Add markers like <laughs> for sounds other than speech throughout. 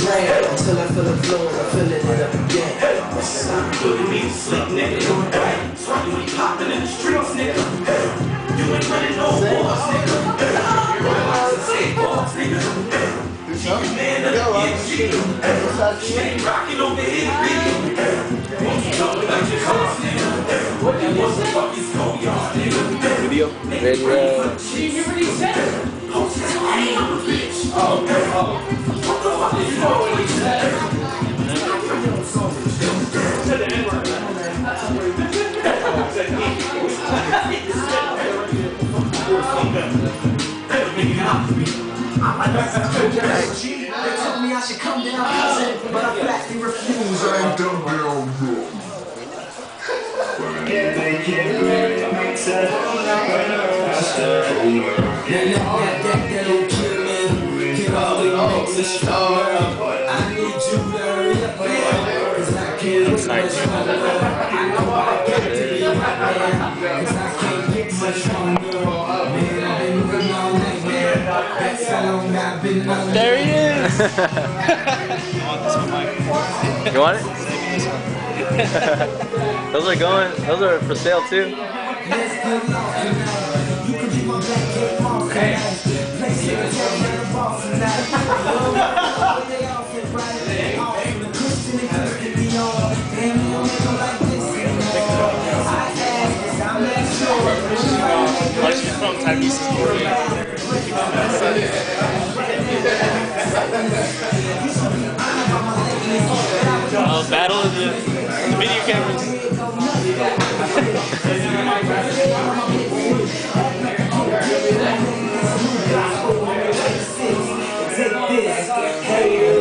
drag until I feel the flow and I'm feeling it up again. At me, sleep, nigga. Swallow me popping in the streets, nigga. You ain't running no wars, nigga. Relax and say balls, nigga. Keep your man up, get G. She ain't rocking over here, baby. Won't you talk about your cars, nigga? What you the fuck is going on, nigga? Video. Video. She he said? Oh, she's a bitch. Oh, oh. What the fuck is wrong with what he said? They told me I should come down, I but I flatly refused. I ain't done down, That, that, that, that don't kill me. Can only make me stronger. I need you to hurry up, man. Cause I can't get much stronger. I know I got to be right, man. Cause I can't get much stronger. Man, I've been moving all night, man. That's how long I've been on There he is. <laughs> you want it? <laughs> those are going. Those are for sale too. Uh, battle of the, the video cameras. Take this, haters.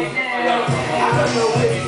I don't know